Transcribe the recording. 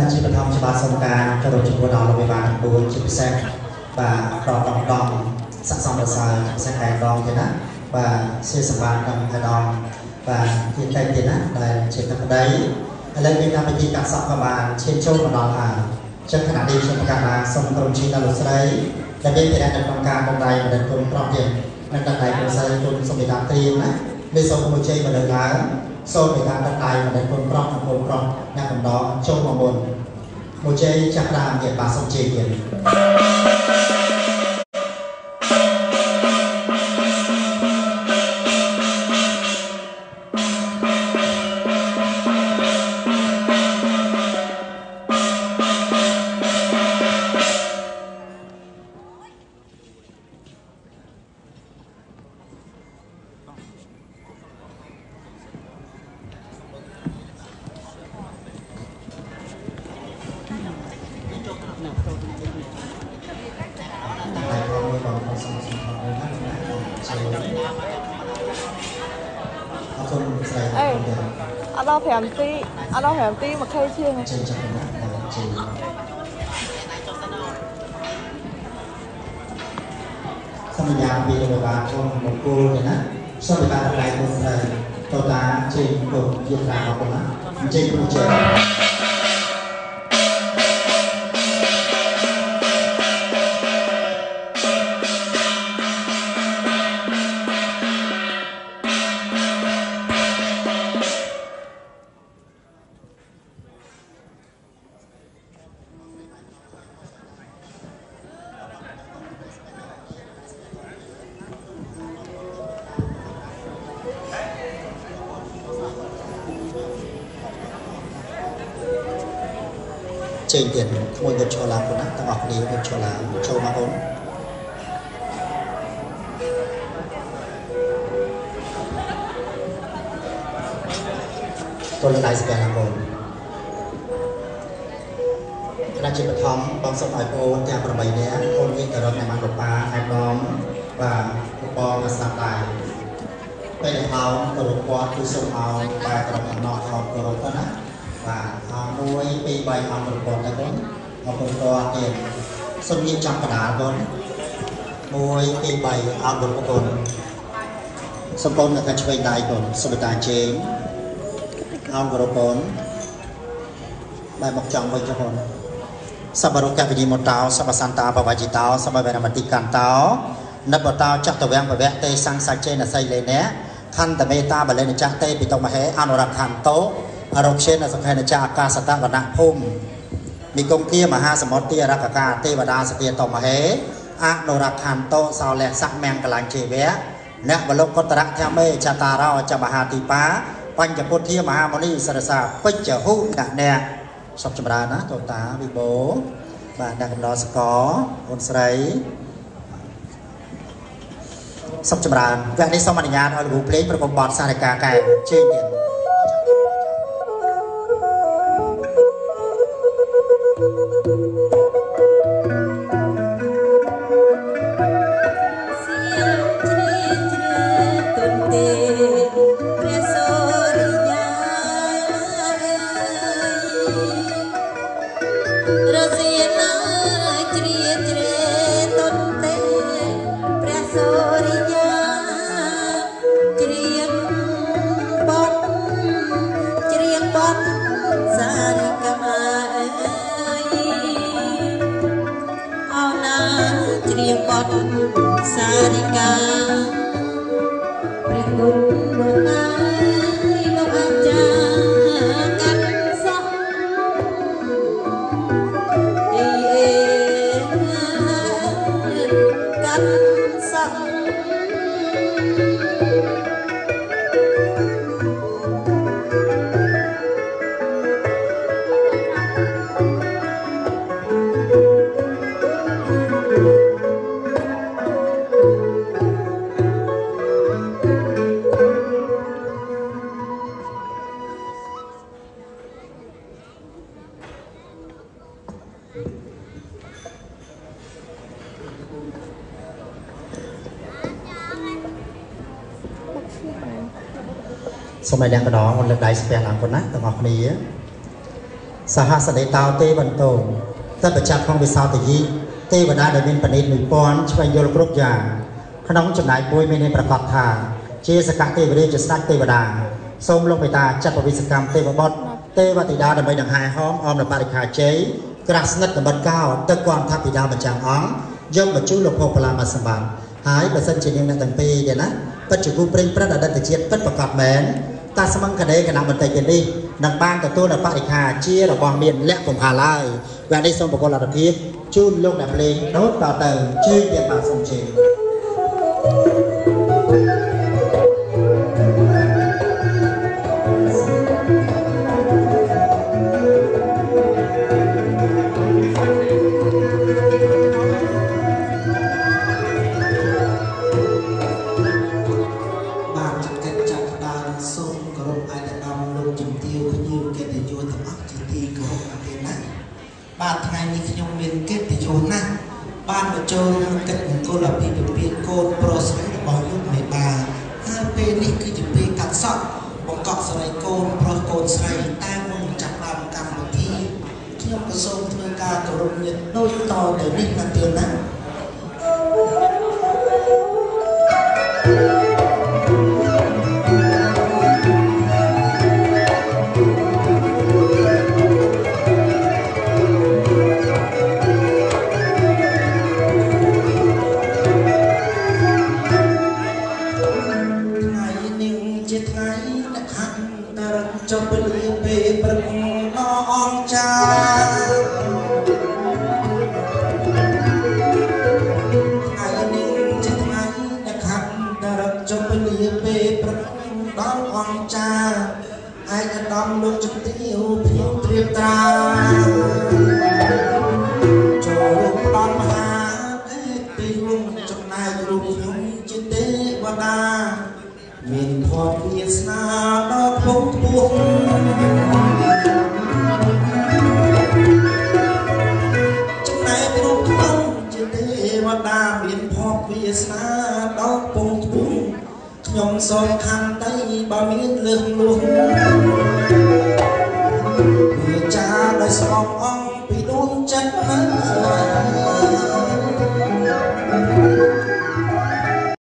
ណៈជាបឋមច្បាប់សំការគោរពចំពោះដល់លោកវិបាលទាំង4ជាពិសេសបាទប្រដងដងស័ក្តិសមរសើរជាពិសេសឯកដងទៀតណាបាទជាសម្បត្តិដល់ឯកដងបាទជាតែទៀតណាដែលជាទឹកប្តីឥឡូវមានកម្មវិធីកាត់សក់ក៏បានឈានចូលមកដល់ហើយចឹងខណៈនេះខ្ញុំប្រកាសថាសូមក្រុមជីដល់លោកស្រីដែលមានភារកិច្ចនៅក្នុងការបំដៃបណ្ឌិតគុណប្រុសទៀតនិងដណ្ដៃគុណស្រីគុណសុមេតាត្រៀមណា នេះសូមមួយជ័យបណ្ឌិតឡើងសូមមេតាដណ្ដៃបណ្ឌិតគុណប្រុសនិងគុណប្រុសអ្នកកំដរចូលមកមុនមួយជ័យចាក់ដើមទៀតបាទសូមជ័យទៀតតែ ត់ដល់5នាទីអត់ដល់5នាទី20ជាងជ័យចាប់ណាជ័យសម្ញ្ញាពីលោកបាលជុំមង្គលទេណាសូមបានដៃគុណស្រីតតាជ័យគុំជាប្រាអរគុណណាជ័យគុំជ័យ ចេញទៀតក្មួយយកឈរឡើងប៉ុណ្ណាទាំងអស់គ្នាយកឈរឡើងចូលមកអូនតលដៃស្គាល់អូនគណៈជាបឋមបងសុំឲ្យបងទាំង8នាក់អូនងាកទៅរកអ្នកបានលោកប៉ាឯកដំបាទលោកបងមកស្ដាប់ដែរពេលដែលហៅគោរពគាត់គឺសូមឲ្យបែរទៅរកអំណរអរគោរពទៅណា បាទអរមួយពីរបីអង្គប្រព័ន្ធទៅបងអរគុណតទៀតសូមញៀនចាំកដាលបងមួយពីរបីអង្គប្រព័ន្ធសូមកូននៅខាងឆ្វេងដៃបងសុបតាជេងអង្គប្រព័ន្ធបែរមកចង់វិញចុះបងសបរុកវិនិមតោសបសន្តាបវជិតោសបវេរមតិកន្តោនិបតោចតវំពវៈទេសង្សច្ចេនសីលេនៈខន្តមេតាបលេនចៈទេពិតុមហេអនុរខន្តោ អរុក្សេនសង្ខេនចាអាកាសតវណៈភូមិនិគមគាមហាសមុទ្រទីរកកាទេវតាសភាតមហេអនុរខន្តោសោលៈសមង្គលាញ់ជីវៈអ្នកបលុកតរៈធមេចតារោចមហាទីបាបញ្ញពុទ្ធាមហាមុនីសរសាពេជ្ជហុអ្នកអ្នកសុខចម្រើនណាតូតាវិបោបាទអ្នកកំដរសកអូនស្រីសុខចម្រើនវគ្គនេះសូមអនុញ្ញាតឲ្យលោកគ្រូភ្លេងប្រកបបទសារកាកែជើញទៀត សូរិយាជ្រៀងបត់ជ្រៀងបត់សារិកាអើយអោណាជ្រៀងបត់សារិកាព្រះគុណ សូមឲ្យអ្នកកណ្ដងអូនលើកដៃស្ពះឡើងប៉ុណ្ណាទាំងអស់គ្នាសហសដេតោទេវន្តោតបច្ចៈក្នុងវិសោតយិទេវតាដែលមានបណិត1000ឆ្វេងយល់គ្រប់យ៉ាងក្នុងចំណែកមួយមានន័យប្រកបថា ជាសកទេវរាជស្ដេចទេវតាសូមលោកមេតាចាត់បវិសកម្មទេវបុត្រទេវតិតាដើម្បីដង្ហែហោមអមនៅបរិខាជ័យក្រាស់ស្និទ្ធតំបន់កោទឹកគន្ធបិតាម្ចាស់អង្គយកបញ្ជូនលោកភពលាមសម្បត្តិ ហើយបើសិនជានាងអ្នកទាំងពីរទេណាពិតជាគូព្រេងព្រឹត្តអតីតជាតិពិតប្រកបមែនតាស្មង្កដេគណៈមន្ត្រីគេនេះនឹងបានទទួលនៅបរិខាជារបស់មានលក្ខកំផាឡើយវគ្គនេះសូមបកលអត្ថភាពជូនលោកអ្នកភ្លេងដូចតទៅជើញទៀតបាទសូមជើញបាន ចូលក្នុងកិច្ចមង្គលអភិភិពាកកូនប្រុសស្រីរបស់លោកមេបាហើយពេលនេះគឺជាពេលកាត់សក់បង្កក់ស្រីកូនប្រុសកូនស្រីតែមុនចាប់ផ្ដើមកម្មវិធីខ្ញុំក៏សូមធ្វើការគោរពញាតិដូចតទៅនេះណាទៀតណាថ្ងៃ មលោកជំទាវភៀវត្រៀបត្រាចូលដល់មហាទេពពីរួមចំណែករូបខ្ញុំជាទេវតាមានភ័ព្វវាសនាដល់ភពខ្ពស់ចំណែករូបខ្ញុំជាទេវតាមានភ័ព្វវាសនាដល់ពងខ្ពស់ខ្ញុំសូមខន្តី បើមានលឹះលួសវាចាដោយស្បងអង្គពីដួងចិត្តណា